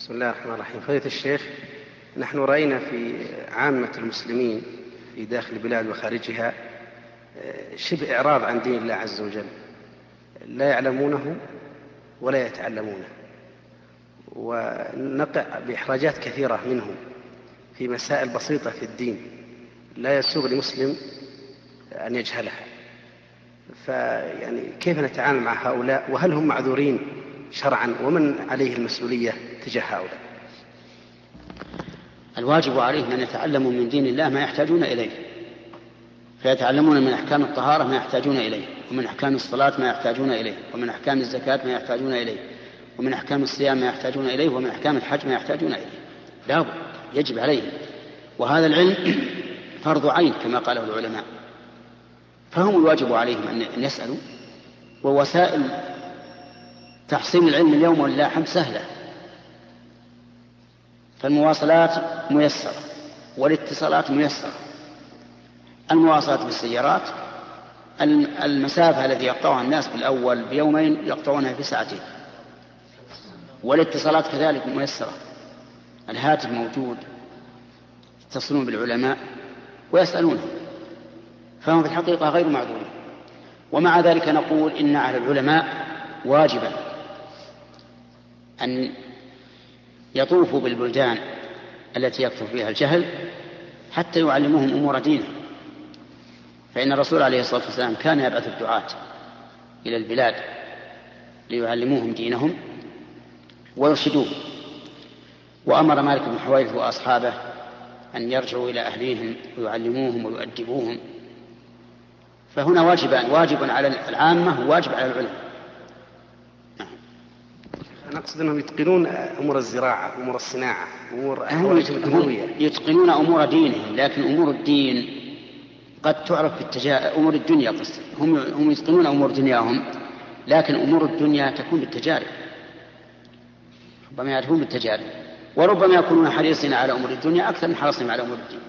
بسم الله الرحمن الرحيم. فضيلة الشيخ نحن رأينا في عامة المسلمين في داخل البلاد وخارجها آه، شبه إعراض عن دين الله عز وجل. لا يعلمونه ولا يتعلمونه. ونقع بإحراجات كثيرة منهم في مسائل بسيطة في الدين لا يسوغ لمسلم أن يجهلها. فيعني كيف نتعامل مع هؤلاء؟ وهل هم معذورين شرعا ومن عليه المسؤولية تجاه هؤلاء. الواجب عليهم أن يتعلموا من دين الله ما يحتاجون إليه. فيتعلمون من أحكام الطهارة ما يحتاجون إليه ومن أحكام الصلاة ما يحتاجون إليه ومن أحكام الزكاة ما يحتاجون إليه ومن أحكام الصيام ما يحتاجون إليه ومن أحكام الحج ما يحتاجون إليه. لا يجب عليهم وهذا العلم فرض عين كما قاله العلماء. فهم الواجب عليهم أن يسألوا ووسائل تحصيل العلم اليوم واللاحم سهلة. فالمواصلات ميسرة والاتصالات ميسرة. المواصلات بالسيارات المسافة التي يقطعها الناس بالأول بيومين يقطعونها في ساعتين. والاتصالات كذلك ميسرة. الهاتف موجود يتصلون بالعلماء ويسألونهم. فهم في الحقيقة غير معذورين. ومع ذلك نقول إن على العلماء واجبا أن يطوفوا بالبلدان التي يكثر فيها الجهل حتى يعلموهم أمور دينهم. فإن الرسول عليه الصلاة والسلام كان يبعث الدعاة إلى البلاد ليعلموهم دينهم ويرشدوهم وأمر مالك بن حويرث وأصحابه أن يرجعوا إلى أهليهم ويعلموهم ويؤدبوهم. فهنا واجبان واجب على العامة وواجب على العلماء. أنا أقصد أنهم يتقنون أمور الزراعة أمور الصناعة أمور هم يتقنون أمور دينهم لكن أمور الدين قد تعرف بالتجارب أمور الدنيا قصد هم هم يتقنون أمور دنياهم لكن أمور الدنيا تكون بالتجارب. ربما يعرفون بالتجارب. وربما يكونون حريصين على أمور الدنيا أكثر من حرصهم على أمور الدين.